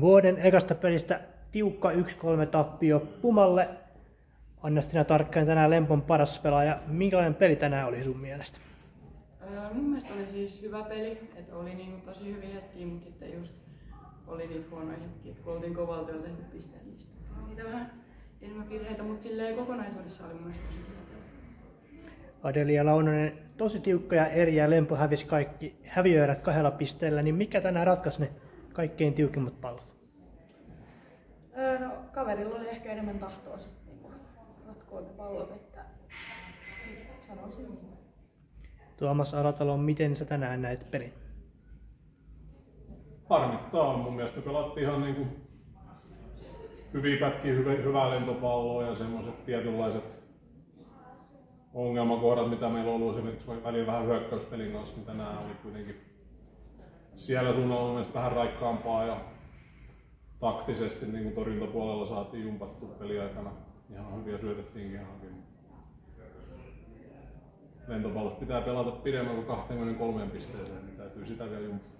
Vuoden ekasta pelistä tiukka 1-3 tappio Pumalle. Anna sinä tarkkaan tänään Lempon paras pelaaja. Minkälainen peli tänään oli sun mielestä? Öö, mun mielestä oli siis hyvä peli, että oli niinku tosi hyviä hetkiä, mutta sitten just oli niitä huonoja hetkiä, kun oltiin kovalta jo tehty pisteet, niin sitten niitä vähän enemmän virheitä, mutta silleen kokonaisuudessa oli mun mielestä tosi hyvä peli. Adelia Launonen, tosi tiukkoja eriä, Lempo hävisi kaikki häviöerät kahdella pisteellä, niin mikä tänään ratkaisi ne kaikkein tiukimmat pallot? Öö, no, kaverilla oli ehkä enemmän tahtoa sitten niinku ratkoa ne pallot, että sanoisin niin. Tuomas Alatalo, miten sä tänään näet pelin? harmittaa. Mun mielestä pelattiin ihan niin kuin hyviä pätkiä, hyvä, hyvää lentopalloa ja semmoiset tietynlaiset ongelmakohdat, mitä meillä on ollut esimerkiksi välillä vähän hyökkäyspelin kanssa, niin tänään oli kuitenkin siellä suunnalla mun mielestä vähän raikkaampaa ja taktisesti niin kuin torjuntapuolella saatiin jumpattu peliaikana. Ihan hyviä syötettiinkin hyvin. Lentopallossa pitää pelata pidemmän kuin 23 pisteeseen, niin täytyy sitä vielä jumpata.